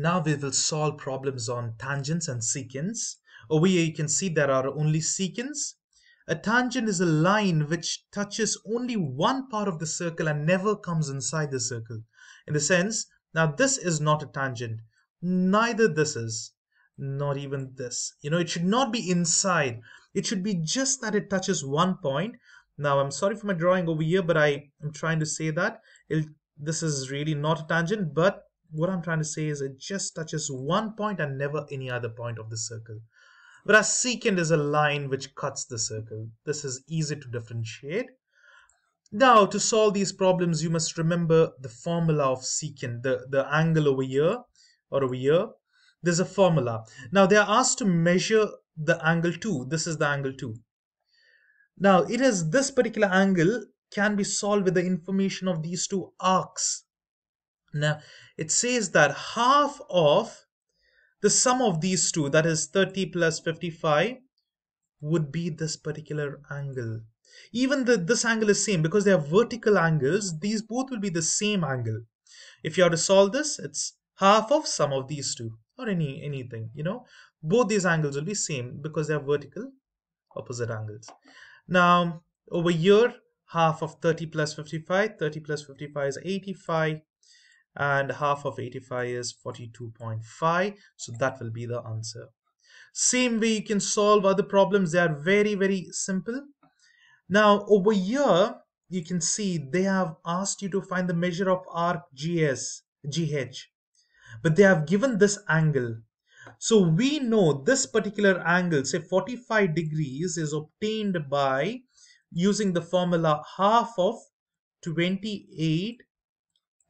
Now we will solve problems on tangents and secants. Over here you can see there are only secants. A tangent is a line which touches only one part of the circle and never comes inside the circle. In the sense, now this is not a tangent. Neither this is. Not even this. You know, it should not be inside. It should be just that it touches one point. Now, I'm sorry for my drawing over here, but I am trying to say that it, this is really not a tangent, but what I'm trying to say is it just touches one point and never any other point of the circle. Whereas secant is a line which cuts the circle. This is easy to differentiate. Now, to solve these problems, you must remember the formula of secant, the, the angle over here or over here. There's a formula. Now, they are asked to measure the angle 2. This is the angle 2. Now, it is this particular angle can be solved with the information of these two arcs. Now, it says that half of the sum of these two, that is 30 plus 55, would be this particular angle. Even the, this angle is same because they are vertical angles. These both will be the same angle. If you have to solve this, it's half of sum of these two or any anything, you know. Both these angles will be same because they are vertical opposite angles. Now, over here, half of 30 plus 55, 30 plus 55 is 85 and half of 85 is 42.5 so that will be the answer. Same way you can solve other problems. They are very very simple. Now over here you can see they have asked you to find the measure of arc GS GH but they have given this angle. So we know this particular angle say 45 degrees is obtained by using the formula half of 28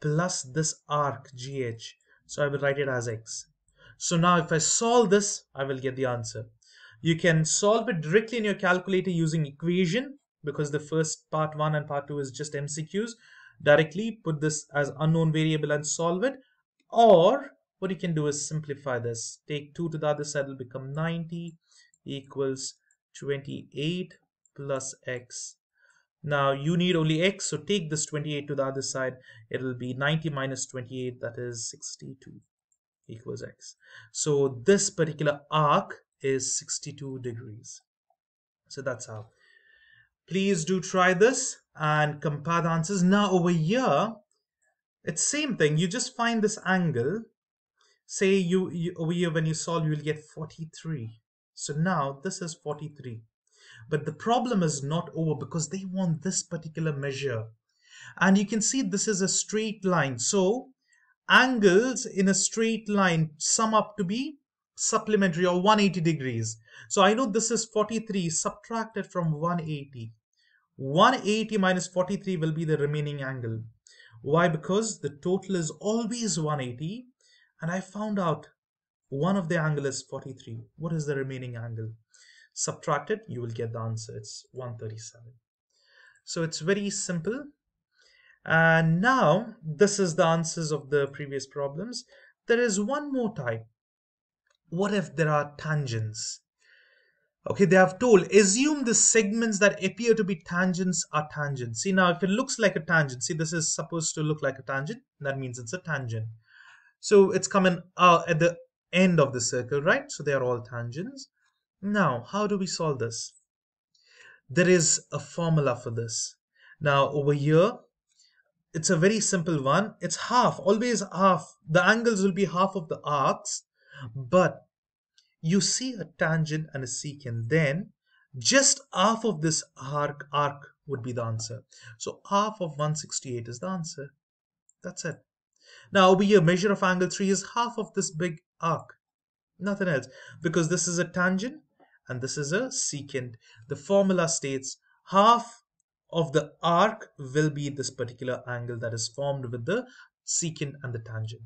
plus this arc GH. So I will write it as X. So now if I solve this, I will get the answer. You can solve it directly in your calculator using equation because the first part 1 and part 2 is just MCQs. Directly put this as unknown variable and solve it. Or what you can do is simplify this. Take 2 to the other side will become 90 equals 28 plus X now you need only x, so take this 28 to the other side. It will be 90 minus 28, that is 62 equals x. So this particular arc is 62 degrees. So that's how. Please do try this and compare the answers. Now over here, it's same thing. You just find this angle. Say you, you over here when you solve, you will get 43. So now this is 43. But the problem is not over because they want this particular measure. And you can see this is a straight line. So angles in a straight line sum up to be supplementary or 180 degrees. So I know this is 43 subtracted from 180. 180 minus 43 will be the remaining angle. Why? Because the total is always 180 and I found out one of the angle is 43. What is the remaining angle? Subtract it, you will get the answer. It's 137. So it's very simple. And now this is the answers of the previous problems. There is one more type. What if there are tangents? Okay, they have told, assume the segments that appear to be tangents are tangents. See now, if it looks like a tangent, see this is supposed to look like a tangent, that means it's a tangent. So it's coming uh, at the end of the circle, right? So they are all tangents. Now, how do we solve this? There is a formula for this. Now, over here, it's a very simple one. It's half, always half. The angles will be half of the arcs, but you see a tangent and a secant, then just half of this arc arc would be the answer. So half of 168 is the answer. That's it. Now over here, measure of angle 3 is half of this big arc. Nothing else. Because this is a tangent, and this is a secant. The formula states half of the arc will be this particular angle that is formed with the secant and the tangent.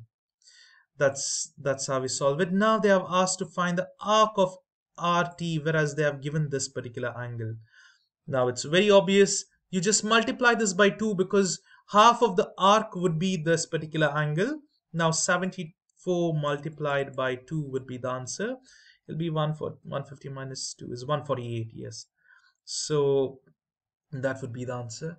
That's that's how we solve it. Now they have asked to find the arc of RT whereas they have given this particular angle. Now it's very obvious. You just multiply this by 2 because half of the arc would be this particular angle. Now 74 multiplied by 2 would be the answer it'll be 1 for 150 minus 2 is 148 yes. So that would be the answer.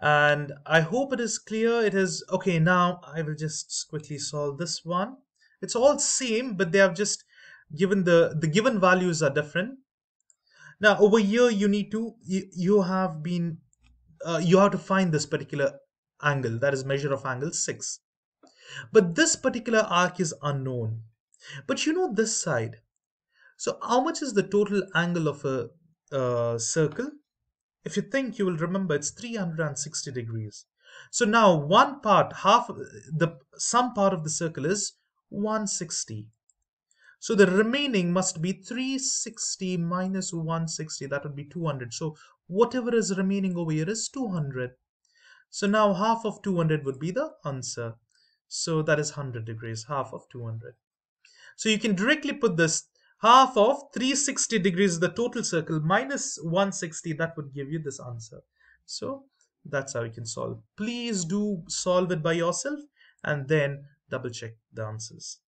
And I hope it is clear. It is okay now I will just quickly solve this one. It's all same but they have just given the the given values are different. Now over here you need to you, you have been uh, you have to find this particular angle. That is measure of angle 6 but this particular arc is unknown. But you know this side so how much is the total angle of a uh, circle? If you think you will remember it's 360 degrees. So now one part half the some part of the circle is 160 so the remaining must be 360 minus 160 that would be 200 so whatever is remaining over here is 200 so now half of 200 would be the answer. So that is 100 degrees half of 200 so you can directly put this half of 360 degrees the total circle minus 160 that would give you this answer. So that's how you can solve. Please do solve it by yourself and then double check the answers